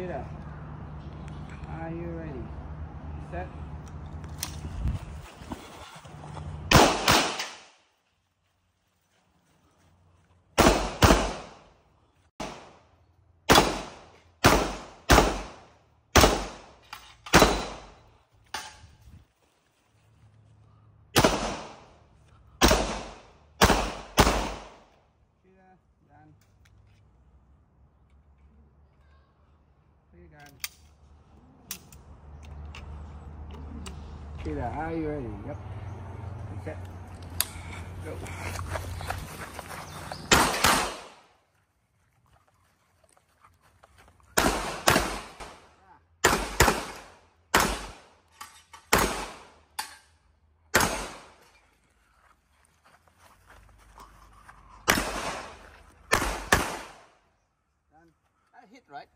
Cheetah. Are you ready? Set. Done. Gun. Cheetah, are you ready? Yep. Set. Go. Done. I hit right.